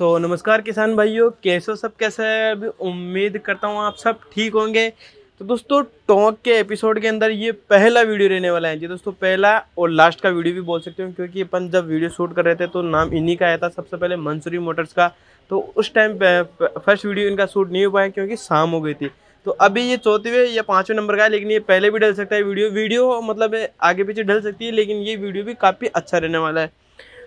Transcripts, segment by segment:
सो so, नमस्कार किसान भाइयों कैसे हो सब? कैसे है? अभी उम्मीद करता हूँ आप सब ठीक होंगे। तो दोस्तों टोंक के एपिसोड के अंदर ये पहला वीडियो रहने वाला है। जी दोस्तों पहला और लास्ट का वीडियो भी बोल सकते हो क्योंकि अपन जब वीडियो शूट कर रहे थे तो नाम इन्हीं का आया था सबसे पहले मंसूरी मोटर्स का। तो उस टाइम फ़र्स्ट वीडियो इनका शूट नहीं हो पाया क्योंकि शाम हो गई थी। तो अभी ये चौथवे या पाँचवें नंबर का है लेकिन ये पहले भी डल सकता है वीडियो। वीडियो मतलब आगे पीछे डल सकती है लेकिन ये वीडियो भी काफ़ी अच्छा रहने वाला है।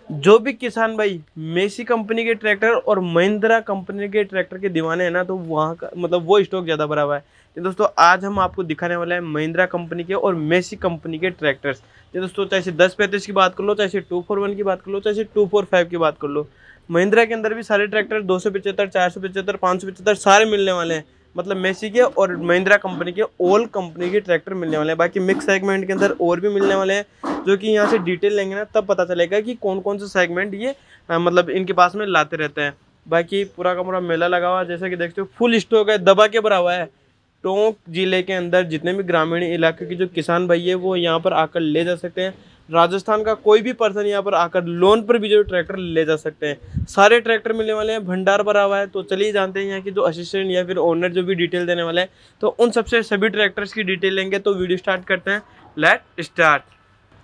जो भी किसान भाई, मेसी कंपनी के ट्रैक्टर और महिंद्रा कंपनी के ट्रैक्टर के दीवाने हैं ना तो वहाँ का मतलब वो स्टॉक ज़्यादा भरा हुआ है। तो दोस्तों, आज हम आपको दिखाने वाले हैं महिंद्रा कंपनी के और मेसी कंपनी के ट्रैक्टर्स। तो दोस्तों, चाहे दस पैंतीस की बात कर लो, चाहे टू फोर वन की बात कर लो, चाहे टू फोर फाइव की बात कर लो, महिंद्रा के अंदर भी सारे ट्रैक्टर दो सौ पचहत्तर, चार सौ पचहत्तर, पाँच सौ पचहत्तर सारे मिलने वाले हैं। मतलब मेसी के और महिंद्रा कंपनी के ऑल कंपनी के ट्रैक्टर मिलने वाले हैं। बाकी मिक्स सेगमेंट के अंदर और भी मिलने वाले हैं जो कि यहाँ से डिटेल लेंगे ना तब पता चलेगा कि कौन कौन से सेगमेंट ये आ, मतलब इनके पास में लाते रहते हैं। बाकी पूरा का पूरा मेला लगा हुआ है जैसा कि देखते हो फुल स्टॉक है दबा के भरा हुआ है। टोंक ज़िले के अंदर जितने भी ग्रामीण इलाके के जो किसान भाई है वो यहाँ पर आकर ले जा सकते हैं। राजस्थान का कोई भी पर्सन यहाँ पर आकर लोन पर भी जो ट्रैक्टर ले जा सकते हैं। सारे ट्रैक्टर मिलने वाले हैं, भंडार भरा हुआ है तो चलिए जानते हैं यहाँ की जो असिस्टेंट या फिर ओनर जो भी डिटेल देने वाले हैं तो उन सबसे सभी ट्रैक्टर्स की डिटेल लेंगे तो वीडियो स्टार्ट करते हैं। लेट स्टार्ट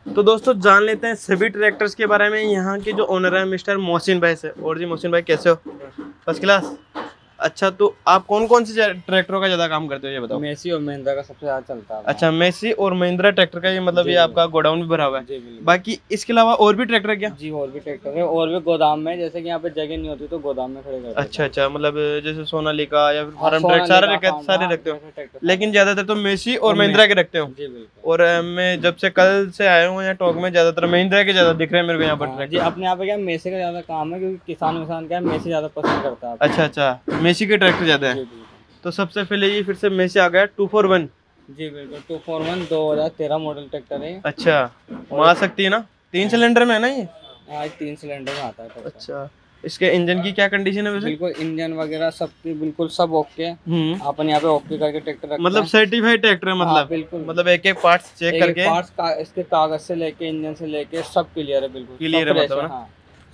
तो दोस्तों, जान लेते हैं सभी ट्रैक्टर्स के बारे में। यहाँ के जो ओनर है मिस्टर मोहसिन भाई से। और जी मोहसिन भाई, कैसे हो? फ़र्स्ट क्लास अच्छा तो आप कौन कौन से ट्रैक्टरों का ज़्यादा काम करते हो ये बताओ? मेसी और महिंद्रा का सबसे ज़्यादा चलता है अच्छा मेसी और महिंद्रा ट्रैक्टर का ये मतलब ये आपका गोडाउन भी भरा हुआ है? बाकी इसके अलावा और भी ट्रैक्टर क्या? जी और भी ट्रैक्टर है और भी गोदाम में जैसे कि यहाँ पे जगह नहीं होती तो गोदाम में खड़े करते अच्छा अच्छा मतलब जैसे सोनालिका या फिर हाँ, फार्म ट्रैक सारे सारे हाँ, रखते हो। ट्रैक्टर लेकिन ज़्यादातर तो मेसी और महिंद्रा के रखते हो? और मैं जब से कल से आया हूँ यहाँ टॉक में ज़्यादातर महिंद्रा के ज़्यादा दिख रहे हैं मेरे को यहाँ पर हाँ, ट्रैक्टर। अपने यहाँ पे क्या मेसी का ज़्यादा काम है क्योंकि किसान विसान क्या मेसी ज़्यादा पसंद करता है अच्छा अच्छा मेसी के ट्रैक्टर ज़्यादा है। तो सबसे पहले ये फिर से मेसी आ गया टू फोर वन। जी बिल्कुल टू फोर वन दो हज़ार तेरह मॉडल ट्रैक्टर है अच्छा आ सकती है ना? तीन सिलेंडर में है ना ये? आज तीन सिलेंडर में आता है अच्छा इसके इंजन की क्या कंडीशन है वैसे? बिल्कुल इंजन वगैरह सब बिल्कुल सब ओके हम्म। अपन यहाँ पे ओके करके ट्रैक्टर मतलब सर्टिफाइड ट्रैक्टर है हाँ, मतलब? बिल्कुल। मतलब एक एक पार्ट्स चेक एक- करके? parts का इसके कागज़ से लेके इंजन से लेके सब क्लियर है बिल्कुल। सब है मतलब हाँ,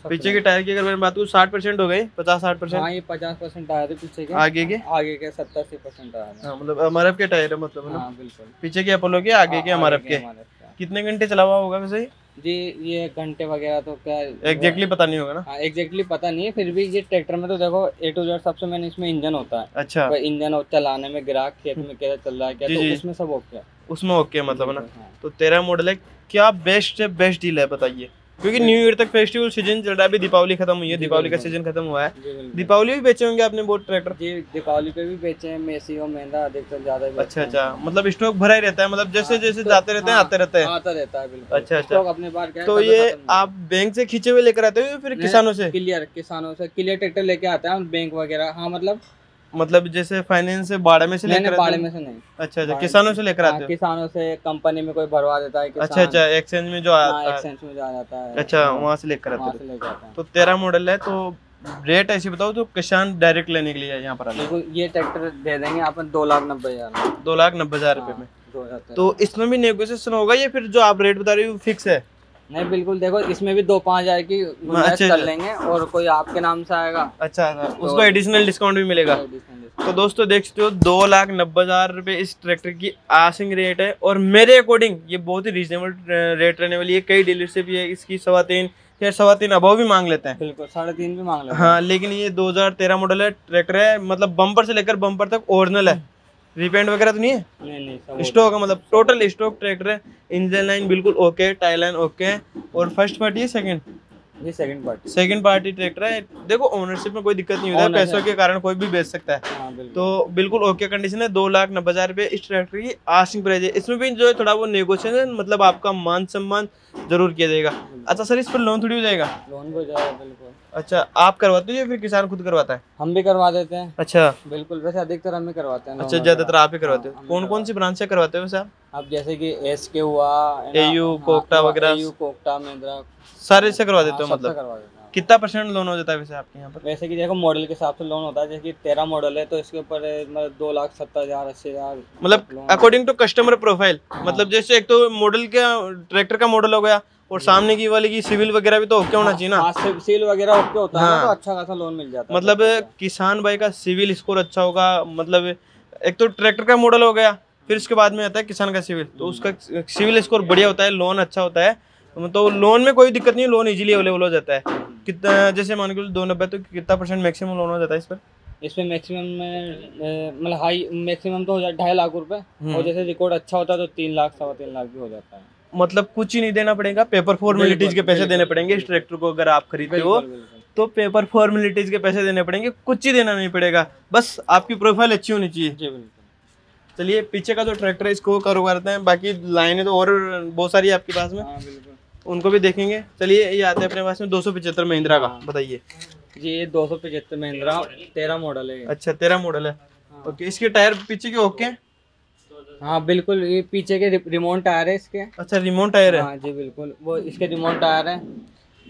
पीछे के टायर की अगर मैं बात करूँ साठ परसेंट हो गई पचास साठ परसेंट। हाँ ये पचास परसेंट आए थे पीछे के। आगे के? आगे के सत्तर अस्सी परसेंट थे हाँ। मतलब एम के टायर है मतलब हाँ बिल्कुल। पीछे के अपोलो के आगे के हाँ, एम आगे के कितने घंटे चला हुआ होगा वैसे? जी ये घंटे वगैरह तो क्या एग्जैक्टली पता नहीं होगा ना? हाँ एग्जैक्टली पता नहीं है फिर भी ये ट्रैक्टर में तो देखो ए टू जेड सबसे मैंने इसमें इंजन होता है। अच्छा। तो इंजन और चलाने में ग्राहक खेत में कैसे चल रहा है क्या जी, तो जी। उसमें सब ओके है। उसमें ओके मतलब है ना? हाँ, तो तेरह मॉडल है क्या बेस्ट है बेस्ट डील है बताइए। क्योंकि न्यू ईयर तक फेस्टिवल सीज़न चल रहा है अभी दीपावली खत्म हुई है दीपावली का सीज़न खत्म हुआ है। दीपावली भी बेचे होंगे आपने बहुत ट्रैक्टर? जी दीपावली पे भी बेचे हैं मेसी और महिंद्रा अधिकतर ज़्यादा अच्छा अच्छा मतलब स्टॉक भरा ही रहता है मतलब जैसे हाँ, जैसे तो- जाते रहते हैं हाँ, आते रहते हैं। आता रहता है बिल्कुल। अच्छा, अच्छा। स्टॉक अपने पास क्या तो ये आप बैंक से खींचे हुए लेकर आते हो या फिर किसानों से? क्लियर किसानों से क्लियर ट्रैक्टर लेके आते हैं बैंक वगैरह हाँ मतलब मतलब जैसे फाइनेंस से बाड़ा में से लेकर बाड़े में से नहीं। अच्छा अच्छा किसानों से लेकर हाँ, आते हो? किसानों से कंपनी में कोई भरवा देता है अच्छा अच्छा एक्सचेंज में जो आ- आ- एक्सचेंज में जा जाता है। अच्छा हाँ, वहाँ से लेकर आते हैं। हो। तो तेरा मॉडल है तो रेट ऐसी बताओ तो किसान डायरेक्ट लेने के लिए यहाँ पर बिल्कुल ये ट्रैक्टर दे देंगे अपन दो लाख नब्बे हज़ार दो लाख नब्बे हज़ार रुपए हाँ, में। तो इसमें भी नेगोशिएशन होगा या फिर जो आप रेट बता रही हो फिक्स है? नहीं बिल्कुल देखो इसमें भी दो पाँच हज़ार की अच्छा, कर अच्छा। लेंगे और कोई आपके नाम से आएगा। अच्छा तो उसको एडिशनल डिस्काउंट भी मिलेगा। तो दोस्तों देख सकते हो दो लाख नब्बे हज़ार रुपए इस ट्रैक्टर की आसिंग रेट है और मेरे अकॉर्डिंग ये बहुत ही रीजनेबल रेट रहने वाली है। कई डीलरशिप ये इसकी सवा तीन या सवा तीन अभाव भी मांग लेते हैं। बिल्कुल साढ़े तीन भी मांग लेते हैं। हाँ लेकिन ये 2013 मॉडल है ट्रैक्टर है मतलब बम्पर से लेकर बम्पर तक ओरिजिनल है। रिपेंट वगैरह तो नहीं है? नहीं नहीं स्टॉक है मतलब टोटल स्टॉक ट्रैक्टर है। इंजन लाइन बिल्कुल ओके टायर लाइन ओके और फ़र्स्ट पार्टी है सेकंड ये second party second party tractor है। देखो ओनरशिप में कोई दिक्कत नहीं होता। है पैसों के कारण कोई भी बेच सकता है। हाँ बिल्कुल। तो बिल्कुल ओके कंडीशन है। दो लाख नब्बे हज़ार रुपये इस ट्रैक्टर की आसिंग प्राइस है। इसमें भी जो है थोड़ा वो नेगोशिएशन मतलब आपका मान सम्मान ज़रूर किया जाएगा। अच्छा सर इस पर लोन थोड़ी हो जाएगा? लोन हो जाएगा बिल्कुल। अच्छा आप करवाते हो या फिर किसान खुद करवाता है? हम भी करवा देते हैं। अच्छा। बिल्कुल वैसे अधिकतर हम ही करवाते हैं अच्छा ज़्यादातर आप ही करवाते हाँ, हो कौन कौन सी ब्रांच से करवाते हो सर? आप जैसे कि एस के हुआ ना, हाँ, कोकटा वगैरह। AU, कोकटा महिंद्रा सारे से करवा देते हो हाँ, मतलब? कितना परसेंट लोन हो जाता है वैसे आपके यहाँ पर? वैसे कि देखो मॉडल के हिसाब से लोन होता है जैसे कि तेरह मॉडल है तो इसके ऊपर मतलब दो लाख सत्तर हज़ार अस्सी हज़ार मतलब अकॉर्डिंग टू कस्टमर प्रोफ़ाइल हाँ। मतलब जैसे एक तो मॉडल का ट्रैक्टर का मॉडल हो गया और सामने की वाली की सिविल वगैरह भी तो ओके होना चाहिए ना? सिविल वगैरह ओके होता है हाँ। तो अच्छा खासा लोन मिल जाता है। मतलब किसान भाई का सिविल स्कोर अच्छा होगा मतलब एक तो ट्रैक्टर का मॉडल हो गया फिर उसके बाद में आता है किसान का सिविल तो उसका सिविल स्कोर बढ़िया होता है लोन अच्छा होता है। तो लोन में कोई दिक्कत नहीं लोन इजीली अवेलेबल हो जाता है। कितना जैसे मान के दो नब्बे तो कितना परसेंट मैक्सिमम लोन हो जाता है इस पर? इसमें मैक्सिमम में मतलब हाई मैक्सिमम तो हो जाए ढाई लाख रुपए। हम्म। और जैसे रिकॉर्ड अच्छा होता है तो तीन लाख सवा तीन लाख भी हो जाता है। मतलब कुछ ही नहीं देना पड़ेगा पेपर फॉर्मेलिटीज के पैसे देने पड़ेंगे इस ट्रैक्टर को अगर आप खरीदते हो। तो पेपर फॉर्मेलिटीज के पैसे देने पड़ेंगे कुछ ही देना नहीं पड़ेगा। बस आपकी प्रोफ़ाइल अच्छी होनी चाहिए। चलिए पीछे का जो ट्रैक्टर है इसको करो करते हैं बाकी लाइनें तो और बहुत सारी है आपके पास में। हाँ बिल्कुल। उनको भी देखेंगे। चलिए ये आते हैं अपने पास में दो सौ पचहत्तर महिंद्रा का। हाँ। बताइए। जी ये दो सौ पचहत्तर महिंद्रा तेरह मॉडल है। अच्छा तेरह मॉडल है। हाँ। ओके इसके टायर पीछे के ओके? हाँ बिल्कुल ये पीछे के रिमोट टायर है इसके। अच्छा रिमोट टायर है। हाँ जी बिल्कुल वो इसके रिमोट टायर है।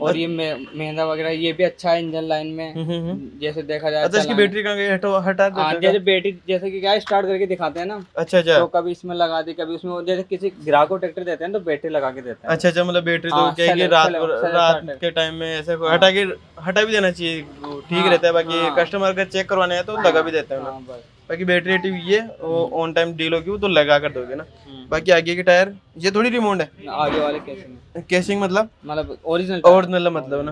और ये मे- महिंद्रा वगैरह ये भी अच्छा है इंजन लाइन में। हम्म, हम्म, हम्म। जैसे देखा जाए अच्छा इसकी बैटरी कहाँ गई? हटो हटा हाँ देते जैसे बैटरी जैसे कि क्या स्टार्ट करके दिखाते हैं ना। अच्छा अच्छा। तो कभी इसमें लगा दी कभी उसमें जैसे किसी ग्राहक को ट्रैक्टर देते हैं तो बैटरी लगा के देते हैं। अच्छा अच्छा मतलब बैटरी तो हाँ, क्या है रात रात के टाइम में ऐसे हटा के हटा भी देना चाहिए ठीक हाँ, रहता है बाकी हाँ। कस्टमर अगर चेक करवाने हैं तो लगा भी देते हैं हाँ बाकी बैटरी एटी हुई है वो ऑन टाइम डील होगी वो तो लगा कर दोगे ना। हम्म। बाकी आगे के टायर ये थोड़ी रिमोट है? आगे वाले कैसिंग कैसिंग केसिंग मतलब? मतलब ओरिजिनल ओरिजिनल मतलब ना?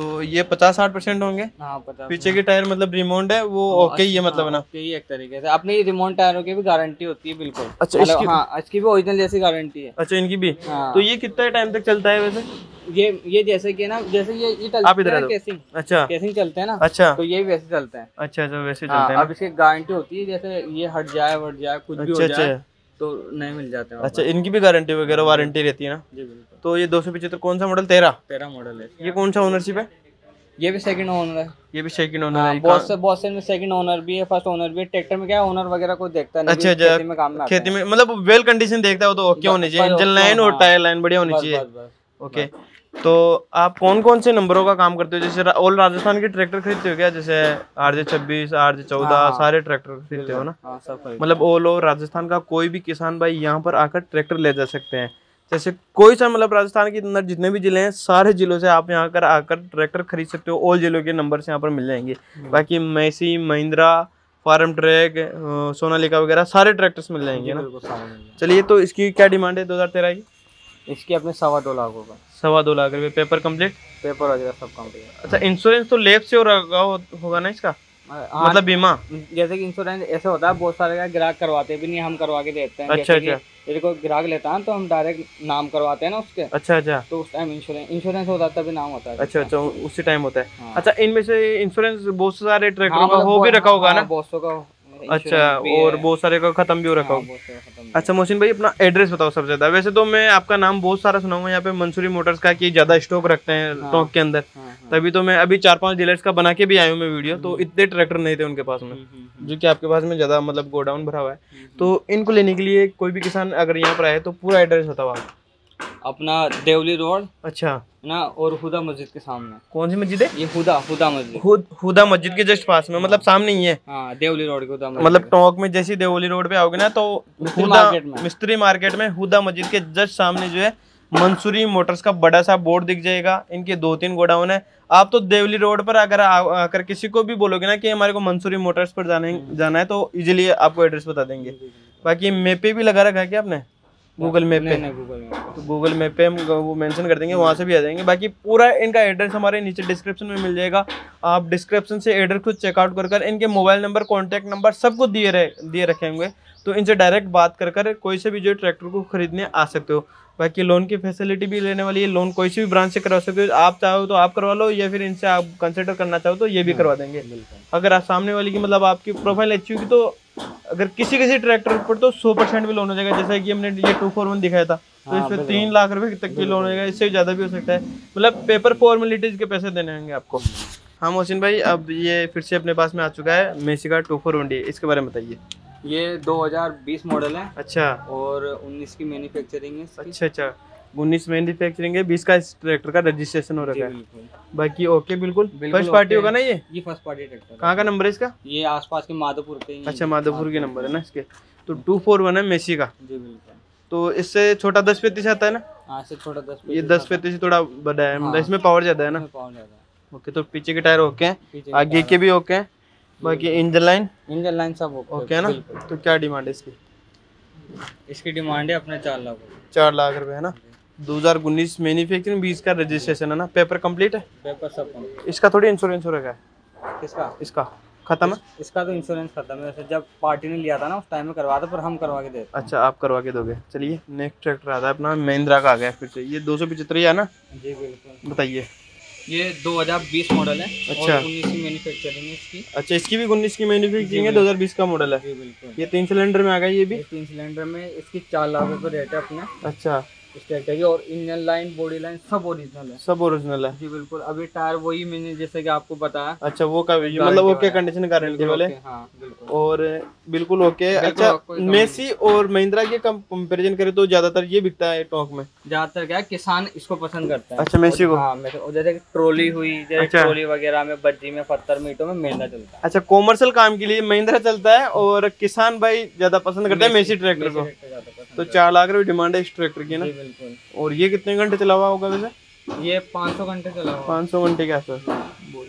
तो ये पचास साठ परसेंट होंगे। हाँ पीछे के टायर मतलब रिमोट है वो ओके ही है मतलब ना? यही एक तरीके से। अपनी रिमोट टायरों की भी गारंटी होती है बिल्कुल। अच्छा, मतलब इसकी- हाँ इसकी भी ओरिजिनल जैसी गारंटी है। अच्छा इनकी भी? हाँ। तो ये कितना टाइम तक चलता है वैसे? ये ये जैसे कि ना जैसे ये ये आप इधर चलते हैं केसिंग अच्छा। केसिंग चलते हैं ना अच्छा। तो ये भी वैसे चलते हैं। अच्छा अच्छा वैसे हाँ, चलते हैं अब इसकी गारंटी होती है जैसे ये हट जाए वट जाए कुछ भी अच्छा हो जाए अच्छा तो नए मिल जाते हैं अच्छा इनकी भी गारंटी वगैरह वारंटी रहती है ना? जी बिल्कुल। तो ये दो सौ पिछहत्तर कौन सा मॉडल तेरा तेरा मॉडल है। ये कौन सा ओनरशिप है? ये भी सेकंड ओनर है। ये भी सेकंड ओनर हाँ, है। बहुत से बहुत से में सेकंड ओनर भी है फ़र्स्ट ओनर भी है। ट्रैक्टर में क्या है ओनर वगैरह को देखता नहीं अच्छा, अच्छा, खेती में काम में खेती में मतलब वेल कंडीशन देखता है वो तो ओके होनी चाहिए। इंजन लाइन और। टायर लाइन बढ़िया होनी चाहिए। ओके तो आप कौन कौन से नंबरों का काम करते हो? जैसे ऑल राजस्थान के ट्रैक्टर खरीदते हो क्या? जैसे आर जे छब्बीस आर जे चौदह हाँ। सारे ट्रैक्टर खरीदते हो ना? हाँ मतलब ऑल ओवर राजस्थान का कोई भी किसान भाई यहाँ पर आकर ट्रैक्टर ले जा सकते हैं। जैसे कोई सा मतलब राजस्थान के अंदर जितने भी ज़िले हैं सारे जिलों से आप यहाँ कर आकर ट्रैक्टर खरीद सकते हो। ऑल जिलों के नंबर से यहाँ पर मिल जाएँगे। बाकी Massey Mahindra Farmtrac Sonalika वगैरह सारे ट्रैक्टर्स मिल जाएँगे ना। चलिए तो इसकी क्या डिमांड है दो हज़ार तेरह की? इसकी अपने सवा दो लाख होगा। सवा दो लाख रुपये पेपर कंप्लीट पेपर वगैरह सब कंप्लीट अच्छा इंश्योरेंस तो लेफ़्ट से हो हो- होगा ना इसका? हाँ मतलब बीमा? जैसे कि इंश्योरेंस ऐसे होता है बहुत सारे ग्राहक करवाते भी नहीं हम करवा के देते हैं। अच्छा, अच्छा। यदि कोई ग्राहक लेता है तो हम डायरेक्ट नाम करवाते हैं ना उसके। अच्छा अच्छा। तो उस टाइम इंश्योरेंस इंश्योरेंस होता है तभी नाम होता है। अच्छा अच्छा उसी टाइम होता है। हाँ। अच्छा इनमें से इंश्योरेंस बहुत सारे ट्रैक्टरों हाँ, का मतलब हो भी रखा होगा ना? बहुत सौ का अच्छा और बहुत सारे का खत्म भी हो रखा हाँ, भी अच्छा मोहसिन भाई अपना एड्रेस बताओ सबसे ज़्यादा वैसे तो मैं आपका नाम बहुत सारा सुना हुआ यहाँ पे मंसूरी मोटर्स का कि ज़्यादा स्टॉक रखते हैं हाँ। टॉक के अंदर है। हाँ, हाँ। तभी तो मैं अभी चार पाँच डीलर्स का बना के भी आया हूँ मैं वीडियो तो इतने ट्रैक्टर नहीं थे उनके पास में हम्म, हम्म, जो कि आपके पास में ज़्यादा मतलब गोडाउन भरा हुआ है हम्म। तो इनको लेने के लिए कोई भी किसान अगर यहाँ पर आए तो पूरा एड्रेस बताओ आप अपना देवली रोड अच्छा ना और हुदा मस्जिद के सामने। कौन सी मस्जिद है? ये हुदा हुदा मस्जिद। हुद हुदा मस्जिद के जस्ट पास में मतलब सामने ही है। हाँ देवली रोड के हुदा मतलब टोंक में जैसी देवली रोड पे आओगे ना तो मिस्त्री हुदा मार्केट में। मिस्त्री मार्केट में हुदा मस्जिद के जस्ट सामने जो है मंसूरी मोटर्स का बड़ा सा बोर्ड दिख जाएगा। इनके दो तीन गोडाउन है। आप तो देवली रोड पर अगर आकर किसी को भी बोलोगे ना कि हमारे को मंसूरी मोटर्स पर जाने जाना है तो इजीली आपको एड्रेस बता देंगे। बाकी मेपे भी लगा रखा है क्या आपने? गूगल मैप पे। नहीं नहीं गूगल में तो गूगल मैप पे हम वो मेंशन कर देंगे वहाँ से भी आ जाएँगे। बाकी पूरा इनका एड्रेस हमारे नीचे डिस्क्रिप्शन में मिल जाएगा। आप डिस्क्रिप्शन से एड्रेस खुद चेकआउट कर कर इनके मोबाइल नंबर कॉन्टैक्ट नंबर सब कुछ दिए रहे दिए रखेंगे होंगे। तो इनसे डायरेक्ट बात कर कर कोई से भी जो ट्रैक्टर को खरीदने आ सकते हो। बाकी लोन की फैसिलिटी भी लेने वाली है लोन कोई से भी ब्रांच से करवा सकते हो। आप चाहो तो आप करवा लो या फिर इनसे आप कंसिडर करना चाहो तो ये भी करवा देंगे। अगर आप सामने वाली की मतलब आपकी प्रोफ़ाइल अच्छी होगी तो अगर किसी किसी ट्रैक्टर पर तो सौ परसेंट भी लोन हो जाएगा। जैसा कि हमने ये टू फोर वन दिखाया था तो हाँ, इस पर तीन लाख रुपए तक की लोन हो जाएगा इससे ज़्यादा भी हो सकता है। मतलब पेपर फॉर्मेलिटीज के पैसे देने होंगे आपको। हाँ मोहसिन भाई अब ये फिर से अपने पास में आ चुका है मेसी का टू फोर वन डी इसके बारे में बताइए। ये 2020 मॉडल है। अच्छा। और 19 की मैन्युफैक्चरिंग है। अच्छा अच्छा। उन्नीस मैन्युफैक्चरिंग है बीस का इस ट्रैक्टर का रजिस्ट्रेशन हो रखा है। बाकी ओके बिल्कुल। फ़र्स्ट पार्टी होगा ना ये? ये फ़र्स्ट पार्टी ट्रैक्टर कहाँ का नंबर है इसका? ये आसपास के माधोपुर के अच्छा माधोपुर के नंबर है ना इसके। तो टू फोर वन है मेसी का। जी बिल्कुल। तो इससे छोटा दस पैंतीस आता है ना? हाँ से छोटा दस ये दस पैंतीस थोड़ा बड़ा है मतलब हाँ। इसमें पावर ज़्यादा है ना? पावर ज़्यादा ओके तो पीछे के टायर ओके हैं आगे के भी ओके हैं। बाकी इंजन लाइन इंजन लाइन सब ओके ओके है ना? तो क्या डिमांड है इसकी? इसकी डिमांड है अपने चार लाख चार लाख रुपए है ना? दो हज़ार उन्नीस मैन्युफैक्चरिंग बीस का रजिस्ट्रेशन है ना? पेपर कंप्लीट है? पेपर सब। इसका थोड़ी इंश्योरेंस हो रखा है? किसका? इसका। खत्म है? इसका तो इंश्योरेंस खत्म है। जब पार्टी ने लिया था ना उस टाइम में करवा था पर हम करवा के देते अच्छा आप करवा के दोगे। चलिए नेक्स्ट ट्रैक्टर आता है अपना महिंद्रा का आ गया फिर से। ये दो सौ पिछहत्तर ही है ना? जी बिल्कुल। बताइए। ये 2020 मॉडल है अच्छा। उन्नीस 19 की मैन्युफैक्चरिंग है इसकी। अच्छा इसकी भी उन्नीस की मैन्युफैक्चरिंग है दो हज़ार बीस का मॉडल है। ये तीन सिलेंडर में आ गया ये भी? तीन सिलेंडर में इसकी चार लाख रुपए रेट है अपना। अच्छा। ट्रैक्टर की और इंजन लाइन बॉडी लाइन सब ओरिजिनल है। सब ओरिजिनल है। जी बिल्कुल। अभी टायर वही मैंने जैसे कि आपको बताया। अच्छा वो का मतलब ओके कंडीशन गारंटी वाले? हाँ और बिल्कुल ओके। अच्छा मेसी और महिंद्रा के कंपैरिजन करें तो ज़्यादातर ये बिकता है टॉक में। ज़्यादातर क्या किसान इसको पसंद करता है। अच्छा मेसी को? हाँ जैसे कि ट्रॉली हुई जैसे अच्छा। वगैरह में बज्जी में पत्थर मीटों में महिंद्रा चलता है। अच्छा कॉमर्शियल काम के लिए महिंद्रा चलता है और किसान भाई ज़्यादा पसंद करते हैं मेसी ट्रैक्टर को। तो चार लाख रुपए डिमांड है इस ट्रैक्टर की ना? बिल्कुल। और ये कितने घंटे चला हुआ होगा वैसे? ये 500 घंटे चला हुआ पाँच सौ घंटे के आसपास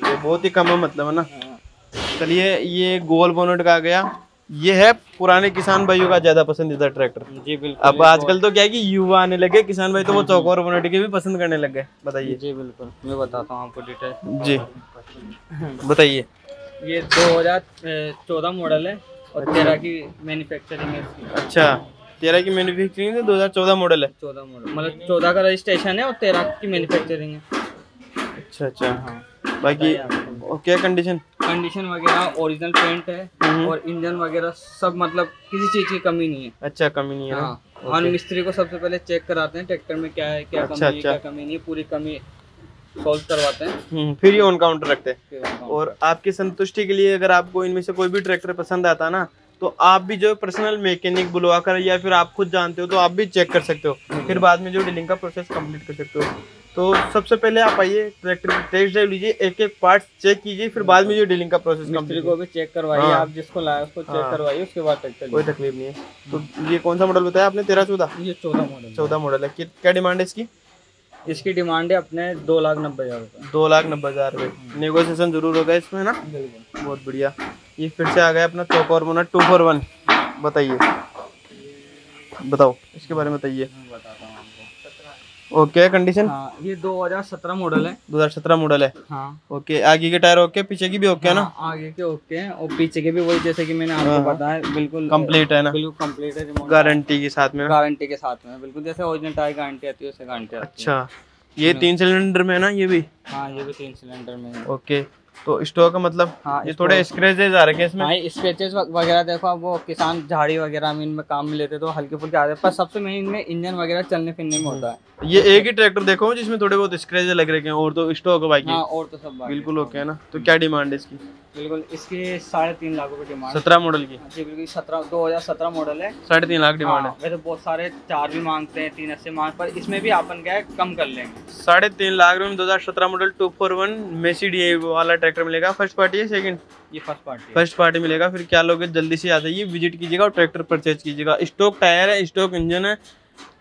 ये बहुत ही कम है मतलब है ना? हाँ, चलिए ये गोल बोनेट का आ गया। ये है पुराने किसान भाइयों का ज़्यादा पसंदीदा ट्रैक्टर। जी बिल्कुल। अब आजकल तो क्या है कि युवा आने लगे किसान भाई तो वो चौकोर बोनेट के भी पसंद करने लग गए। बताइए। जी बिल्कुल। मैं बताता हूँ आपको डिटेल। जी। बताइए। ये 2014 मॉडल है और तेरह की मैन्युफैक्चरिंग है अच्छा। तेरह की मैन्युफैक्चरिंग है दो हज़ार चौदह मॉडल है। चौदह मॉडल मतलब चौदह का रजिस्ट्रेशन है और तेरह की मैन्युफैक्चरिंग है। अच्छा अच्छा हाँ। बाकी क्या कंडीशन कंडीशन वगैरह ओरिजिनल पेंट है और इंजन वगैरह सब मतलब किसी चीज़ की कमी नहीं है। अच्छा कमी नहीं है हाँ। हम मिस्त्री को सबसे पहले चेक कराते हैं ट्रैक्टर में क्या है क्या अच्छा, कमी है अच्छा। क्या कमी नहीं है पूरी कमी सॉल्व करवाते हैं। हम्म, फिर ये ऑन काउंटर रखते हैं। और आपकी संतुष्टि के लिए अगर आपको इनमें से कोई भी ट्रैक्टर पसंद आता है ना तो आप भी जो पर्सनल मैकेनिक बुलवा कर या फिर आप खुद जानते हो तो आप भी चेक कर सकते हो। फिर बाद में जो डीलिंग का प्रोसेस कंप्लीट कर सकते हो। तो सबसे पहले आप आइए ट्रैक्टर की टेस्ट ड्राइव लीजिए एक एक पार्ट चेक कीजिए फिर बाद में जो डीलिंग का प्रोसेस कंप्लीट को भी चेक करवाइए हाँ। आप जिसको लाए उसको चेक हाँ। करवाइए उसके बाद ट्रैक्टर कोई तकलीफ़ नहीं है। तो ये कौन सा मॉडल बताया आपने? तेरह चौदह? ये चौदह मॉडल चौदह मॉडल है। क्या डिमांड है इसकी? इसकी डिमांड है अपने दो लाख नब्बे हज़ार रुपये दो लाख नब्बे हज़ार रुपये नेगोशिएशन ज़रूर होगा इसमें ना? बहुत बढ़िया। ये फिर से आ गया अपना चौक और मोना टू फोर वन बताइए। बताओ इसके बारे में बताइए। हूँ ओके कंडीशन हाँ ये 2017 मॉडल है। 2017 मॉडल है। हाँ। ओके आगे के टायर ओके पीछे की भी ओके है ना? हाँ, आगे के ओके हैं और पीछे के भी वही जैसे कि मैंने आपको बताया बिल्कुल कंप्लीट है ना? बिल्कुल कंप्लीट है रिमोट गारंटी के साथ में गारंटी के साथ में बिल्कुल जैसे ओरिजिनल टायर गारंटी आती है गारंटी अच्छा ये तीन सिलेंडर में है ना ये भी? हाँ ये भी तीन सिलेंडर में ओके तो स्टॉक का मतलब हाँ ये थोड़े स्क्रेचेज आ रखे हैं इसमें। हाँ स्केचेस वगैरह देखो अब वो किसान झाड़ी वगैरह में इनमें काम में लेते तो हल्के फुल्के आते हैं। पर सबसे मेन इनमें इंजन वगैरह चलने फिरने में होता है। ये एक ही ट्रैक्टर देखो जिसमें थोड़े बहुत स्क्रेच लग रखे हैं और तो स्टॉक बाकी। हाँ और तो सब बिल्कुल ओके है ना? तो क्या डिमांड है इसकी? बिल्कुल इसकी साढ़े तीन लाख रुपए डिमांड सत्रह मॉडल की? जी बिल्कुल सत्रह दो हज़ार सत्रह मॉडल है। साढ़े तीन लाख डिमांड है हाँ, वैसे बहुत सारे चार भी मांगते हैं तीन अस्सी मांग पर इसमें भी अपन क्या है कम कर लेंगे। साढ़े तीन लाख रुपए में दो हज़ार सत्रह model two four one Massey D वाला ट्रैक्टर मिलेगा फ़र्स्ट पार्टी है सेकंड ये फ़र्स्ट पार्टी फ़र्स्ट पार्टी मिलेगा फिर क्या लोगे? जल्दी से आ जाइए विज़िट कीजिएगा और ट्रैक्टर परचेज कीजिएगा। स्टॉक टायर है स्टॉक इंजन है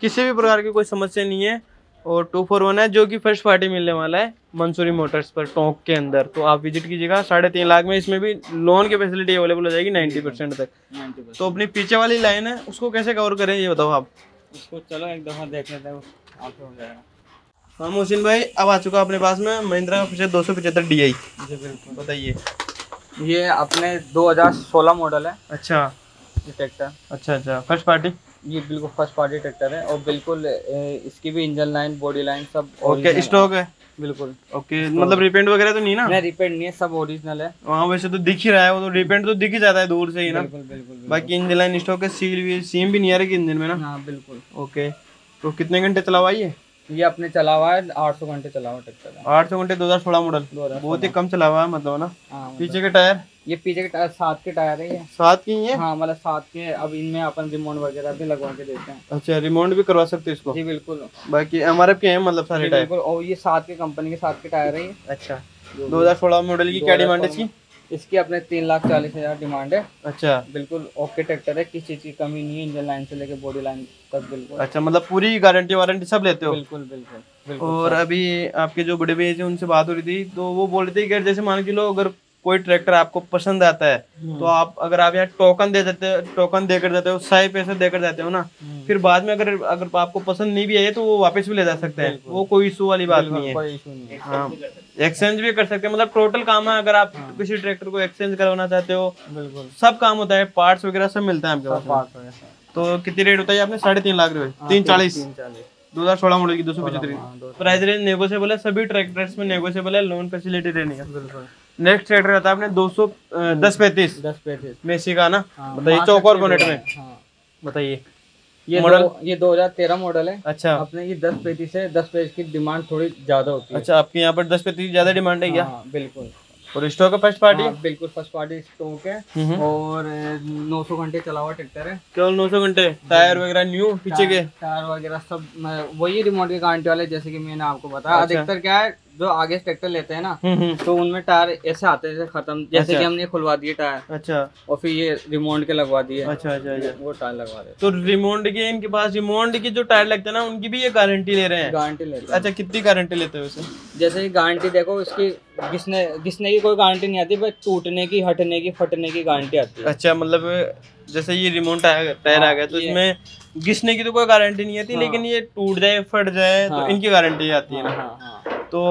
किसी भी प्रकार की कोई समस्या नहीं है। और टू फोर वन है जो कि फ़र्स्ट पार्टी मिलने वाला है मंसूरी मोटर्स पर टोंक के अंदर। तो आप विज़िट कीजिएगा साढ़े तीन लाख में इसमें भी लोन की फैसिलिटी अवेलेबल हो जाएगी नाइन्टी परसेंट तक। 90% तो अपनी पीछे वाली लाइन है उसको कैसे कवर करें ये बताओ आप। उसको चलो एक दफ़ा देख लेते हैं हो हाँ मोहसिन भाई अब आ चुका अपने पास में महिंद्रा का दो सौ पचहत्तर डी आई जी बिल्कुल। बताइए। ये अपने 2016 मॉडल है। अच्छा। ये ट्रैक्टर अच्छा अच्छा। फ़र्स्ट पार्टी ये बिल्कुल फ़र्स्ट पार्टी ट्रैक्टर है और बिल्कुल इसकी भी इंजन लाइन बॉडी लाइन सब ओके स्टॉक है। है। बिल्कुल। ओके मतलब रिपेंट वगैरह तो नहीं ना? नहीं रिपेंट नहीं है सब ओरिजिनल है। वहाँ वैसे तो दिख ही रहा है वो तो रिपेंट तो दिख ही जाता है दूर से ही ना। बिल्कुल बिल्कुल बिल्कुल। बाकी इंजन लाइन स्टॉक है सील भी सीम भी नहीं आ रही इंजन में ना? हाँ बिल्कुल। ओके तो कितने घंटे चला हुआ ये? ये अपने चला हुआ है आठ सौ घंटे चला हुआ ट्रैक्टर आठ सौ घंटे दो हज़ार सोलह मॉडल बहुत ही कम चला हुआ है मतलब ना। हाँ मतलब- पीछे के टायर? ये पीछे के टायर सात के टायर है ये। सात की है हाँ? मतलब सात के अब इनमें अपन रिमोट वगैरह भी लगवा के देते हैं। अच्छा रिमोट भी करवा सकते हो इसको? जी बिल्कुल। बाकी एम आर एफ़ के हैं मतलब सारे टायर। और ये सात के कंपनी के सात के टायर है अच्छा। दो हज़ार सोलह मॉडल की क्या डिमांड है इसकी? इसकी अपने तीन लाख चालीस हज़ार डिमांड है। अच्छा। बिल्कुल ओके ट्रैक्टर है किसी चीज़ की कमी नहीं है इंजन लाइन से लेके बॉडी लाइन तक बिल्कुल। अच्छा मतलब पूरी गारंटी वारंटी सब लेते हो? बिल्कुल बिल्कुल बिल्कुल और अभी आपके जो बड़े भैया थे उनसे बात हो रही थी तो वो बोल रहे थे कि जैसे मान के लो अगर कोई ट्रैक्टर आपको पसंद आता है हम्म। तो आप अगर आप यहाँ टोकन दे देते टोकन देकर देते हो सही पैसे देकर देते हो ना हम्म। फिर बाद में अगर अगर आपको पसंद नहीं भी आए तो वो वापस भी ले जा सकते हैं। वो कोई इशू वाली बात नहीं नहीं है। हाँ। एक्सचेंज भी कर सकते हैं। मतलब टोटल काम है अगर आप हाँ। किसी ट्रैक्टर को एक्सचेंज करवाना चाहते हो बिल्कुल। सब काम होता है पार्ट्स वगैरह सब मिलता है आपके पास तो कितनी रेट होता है आपने? साढ़े तीन लाख रुपए। तीन चालीस। तीन चालीस। दो हज़ार सोलह मॉडल की दो सौ पचहत्तर हाँ, प्राइस रेंज नेगोशियबल है सभी ट्रैक्टर्स में नेगोशियबल है लोन फैसिलिटी रहनी है नेक्स्ट ट्रैक्टर रहता है आपने दो सौ दस पैंतीस। दस पैंतीस। मेसी का ना? हाँ, बताइए चौक और बोनेट में। हाँ। बताइए। ये मॉडल? दो ये 2013 मॉडल है। अच्छा। अपने ये दस पैंतीस है दस पैंतीस की डिमांड थोड़ी ज़्यादा होती है। अच्छा आपके यहाँ पर दस पैंतीस ज़्यादा डिमांड है क्या? हाँ बिल्कुल। और स्टॉक है फ़र्स्ट पार्टी? हाँ, बिल्कुल फ़र्स्ट पार्टी स्टॉक है। हम्म। और नौ सौ घंटे चला हुआ ट्रैक्टर है। केवल नौ सौ घंटे? टायर वगैरह न्यू पीछे के? टायर वगैरह सब वही रिमोट के गारंटी वाले जैसे कि मैंने आपको बताया। अच्छा। अधिकतर क्या है जो आगे ट्रैक्टर लेते हैं ना हम्म, हम्म। तो उनमें टायर ऐसे आते हैं खत्म। जैसे अच्छा। कि हमने खुलवा दिए टायर। अच्छा। और फिर ये रिमोट के लगवा दिए। अच्छा अच्छा अच्छा। वो टायर लगवा देते तो रिमोट के इनके पास रिमोट के जो टायर लगते हैं ना उनकी भी ये गारंटी ले रहे हैं? गारंटी ले हैं। अच्छा कितनी गारंटी लेते हैं उसे? जैसे गारंटी देखो इसकी घिसने घिसने की कोई गारंटी नहीं आती बस टूटने की हटने की फटने की गारंटी आती है। अच्छा मतलब जैसे ये रिमोट टायर आ गया तो इसमें घिसने की तो कोई गारंटी नहीं आती हाँ। लेकिन ये टूट जाए फट जाए तो हाँ। इनकी गारंटी आती है। ना हाँ हाँ। तो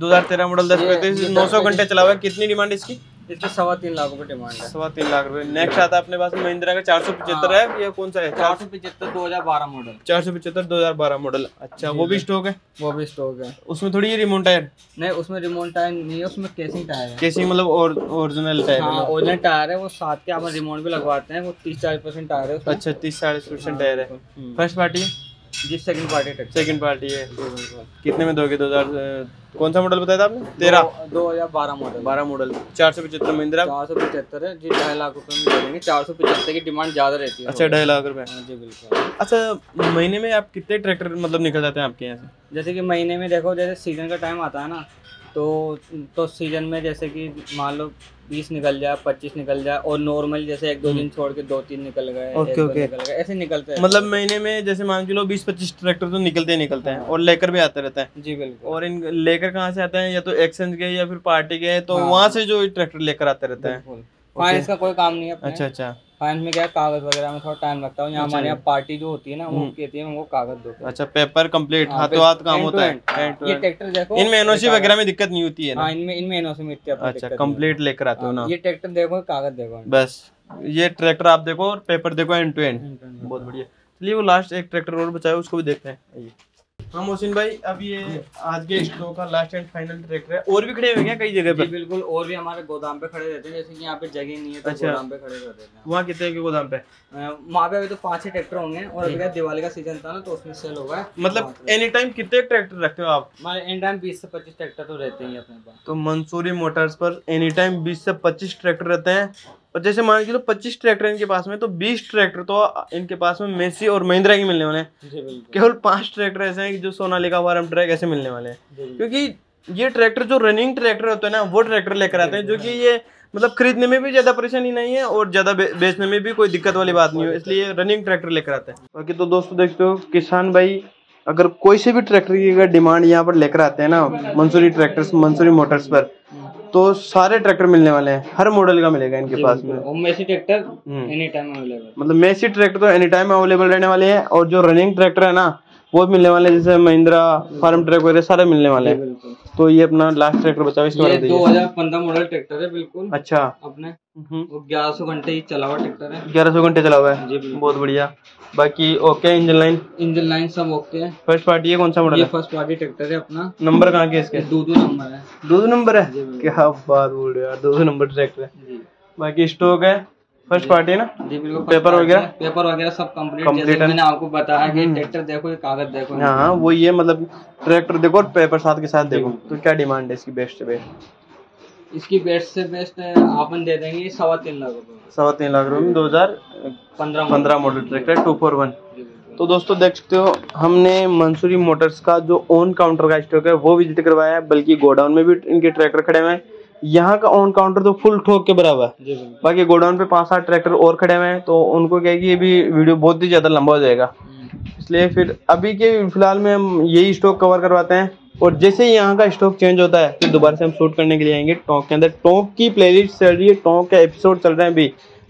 2013 मॉडल दस पैंतीस नौ सौ घंटे चला हुआ है कितनी डिमांड इसकी? इसकी सवा तीन लाख रुपए डिमांड है। सवा तीन लाख रुपए। नेक्स्ट आता है अपने पास महिंद्रा का चार सौ पचहत्तर है या कौन सा है? चार सौ पचहत्तर दो हज़ार बारह मॉडल चार सौ पचहत्तर दो हज़ार बारह मॉडल अच्छा वो भी स्टॉक है? वो भी स्टॉक है। उसमें थोड़ी ये रिमोट टायर नहीं उसमें रिमोट टायर नहीं है उसमें केसिंग टायर है। कैसी मतलब ओरिजिनल टायर हाँ है ओरिजिनल टायर है वो साथ के आप रिमोट भी लगवाते हैं वो तीस चालीस परसेंट टायर है अच्छा तीस चालीस परसेंट टायर है। फ़र्स्ट पार्टी जी सेकंड पार्टी सेकंड पार्टी है। कितने में दोगे? दो हज़ार कौन सा मॉडल बताया था आपने? तेरह। दो हज़ार बारह मॉडल बारह मॉडल चार सौ पचहत्तर महिंद्रा। चार सौ पचहत्तर है। जी ढाई लाख रुपए में देंगे चार सौ पचहत्तर की डिमांड ज़्यादा रहती है। अच्छा ढाई लाख रुपए। हाँ जी बिल्कुल। अच्छा महीने में आप कितने ट्रैक्टर मतलब निकल जाते हैं आपके यहाँ से? जैसे कि महीने में देखो जैसे सीज़न का टाइम आता है ना तो तो सीज़न में जैसे कि मान लो बीस निकल जाए पच्चीस निकल जाए और नॉर्मल जैसे एक दो दिन छोड़ के दो तीन निकल गए हम्म। Okay, okay. ऐसे निकलते हैं मतलब महीने में जैसे मान के लो बीस पच्चीस ट्रैक्टर तो निकलते ही निकलते हैं और लेकर भी आते रहते हैं। जी बिल्कुल। और इन लेकर कहाँ से आते हैं? या तो एक्सचेंज गए या फिर पार्टी गए तो वहाँ से जो ट्रैक्टर लेकर आते रहते हैं। इसका फाइनेंस का कोई काम नहीं है अच्छा अच्छा। फाइनेंस में क्या कागज़ वगैरह में थोड़ा टाइम लगता है। यहाँ हमारे यहाँ पार्टी जो होती है ना वो हम्म। कहती है वो कागज़ दो अच्छा पेपर कंप्लीट हाँ, हाथों हाथ काम होता है। ये ट्रैक्टर देखो इनमें एनओसी वगैरह में दिक्कत नहीं होती है ना? हाँ इनमें इनमें एनओसी में अच्छा कंप्लीट लेकर आते हो ना? ये ट्रैक्टर देखो कागज़ देखो। बस ये ट्रैक्टर आप देखो और पेपर देखो एंड टू एंड बहुत बढ़िया। चलिए वो लास्ट एक ट्रैक्टर और बचाए उसको भी देखते हैं। हाँ मोहसिन भाई अब ये आज के स्टॉक का लास्ट एंड फाइनल ट्रैक्टर है। और भी खड़े हुए हैं कई जगह पर बिल्कुल और भी हमारे गोदाम पे खड़े रहते हैं जैसे कि यहाँ पे जगह नहीं है तो अच्छा। गोदाम पे खड़े कर देते हैं। वहाँ कितने के गोदाम पे? वहाँ पे अभी तो पाँच ही ट्रैक्टर होंगे और अभी दिवाली का सीज़न था ना तो उसमें सेल होगा। मतलब एनी टाइम कितने ट्रैक्टर रखते हो आप? हमारे इन टाइम बीस से पच्चीस ट्रैक्टर तो रहते ही हैं अपने पास। तो मंसूरी मोटर्स पर एनी टाइम 20 से 25 ट्रैक्टर रहते हैं और जैसे मान के लो 25 ट्रैक्टर इनके पास में तो 20 ट्रैक्टर तो इनके पास में मेसी और महिंद्रा के मिलने वाले हैं। केवल पाँच ट्रैक्टर ऐसे हैं कि जो सोनालिका फार्म ट्रैक ऐसे मिलने वाले हैं। क्योंकि ये ट्रैक्टर जो रनिंग ट्रैक्टर होते हैं ना वो ट्रैक्टर लेकर आते हैं जो कि ये मतलब खरीदने में भी ज़्यादा परेशानी नहीं है और ज़्यादा बेचने में भी कोई दिक्कत वाली बात नहीं है इसलिए रनिंग ट्रैक्टर लेकर आते हैं। बाकी तो दोस्तों देखते हो किसान भाई अगर कोई से भी ट्रैक्टर की अगर डिमांड यहाँ पर लेकर आते हैं ना मंसूरी ट्रैक्टर्स मंसूरी मोटर्स पर तो सारे ट्रैक्टर मिलने वाले हैं। हर मॉडल का मिलेगा इनके पास में। Massey tractor. Any time available मतलब मेसी ट्रैक्टर तो एनी टाइम अवेलेबल रहने वाले हैं और जो रनिंग ट्रैक्टर है ना वो मिलने वाले हैं जैसे महिंद्रा फार्म ट्रैक वगैरह सारे मिलने वाले हैं। तो ये अपना लास्ट ट्रैक्टर बचाओ इसके बारे में दो हज़ार पंद्रह मॉडल ट्रैक्टर है बिल्कुल। अच्छा। अपने। हम्म, ग्यारह सौ घंटे चला हुआ ट्रैक्टर है। ग्यारह सौ घंटे चला हुआ है। जी बहुत बढ़िया। बाकी okay engine line engine line सब ओके है फ़र्स्ट पार्टी है कौन सा मॉडल ये है? फ़र्स्ट पार्टी ट्रैक्टर है अपना. नंबर कहाँ के इसके? दो दो नंबर है. दो दो नंबर है क्या बात बोल रहे हो यार दो दो नंबर ट्रैक्टर है. जी. बाकी स्टॉक है? फ़र्स्ट पार्टी है ना? जी बिल्कुल पेपर वगैरह? पेपर वगैरह सब कंप्लीट है। मैंने आपको बताया कि ट्रैक्टर देखो ये कागज़ देखो. हाँ वो ये मतलब ट्रैक्टर देखो और पेपर साथ के साथ देखो. तो क्या डिमांड है इसकी बेस्ट से बेस्ट इसकी बेस्ट से बेस्ट आपन दे देंगे सवा तीन लाख रुपए। सवा तीन लाख रुपए में दो हज़ार पंद्रह पंद्रह model tractor two four one तो दोस्तों देख सकते हो हमने मंसूरी मोटर्स का जो ओन काउंटर का स्टॉक है वो विज़िट करवाया है बल्कि गोडाउन में भी इनके ट्रैक्टर खड़े हुए हैं। यहाँ का ऑन काउंटर तो फुल ठोक के बराबर है। बाकी गोडाउन पे पाँच सात ट्रैक्टर और खड़े हुए हैं तो उनको क्या कि ये भी वीडियो बहुत ही ज़्यादा लंबा हो जाएगा। हम्म, इसलिए फिर अभी के फ़िलहाल में हम यही स्टॉक कवर करवाते हैं। और जैसे ही यहाँ का स्टॉक चेंज होता है, फिर दोबारा से हम शूट करने के लिए आएँगे टोंक के अंदर। टोंक की प्लेलिस्ट चल रही है, टोंक का एपिसोड चल रहे हैं अभी।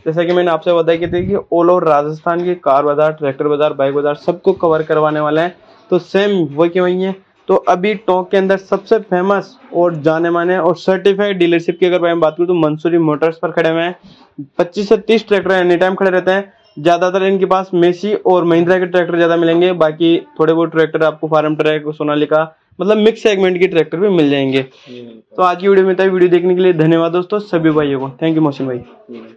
जैसा कि मैंने आपसे बताया कि कि ऑल ओवर राजस्थान की कार बाज़ार ट्रैक्टर बाज़ार बाइक बाज़ार सबको कवर करवाने वाले हैं। तो सेम वही के वही है। तो अभी टोंक के अंदर सबसे फ़ेमस और जाने माने और सर्टिफाइड डीलरशिप की अगर मैं बात करूँ तो मंसूरी मोटर्स पर खड़े हुए हैं। पच्चीस से तीस ट्रैक्टर एनी टाइम खड़े रहते हैं। ज़्यादातर इनके पास मेसी और महिंद्रा के ट्रैक्टर ज़्यादा मिलेंगे। बाकी थोड़े बहुत ट्रैक्टर आपको फार्म ट्रैक सोनालिका मतलब मिक्स सेगमेंट के ट्रैक्टर भी मिल जाएँगे। तो आज की वीडियो में था वीडियो देखने के लिए धन्यवाद दोस्तों सभी भाइयों को। थैंक यू मोहसिन भाई। बिल्कुल।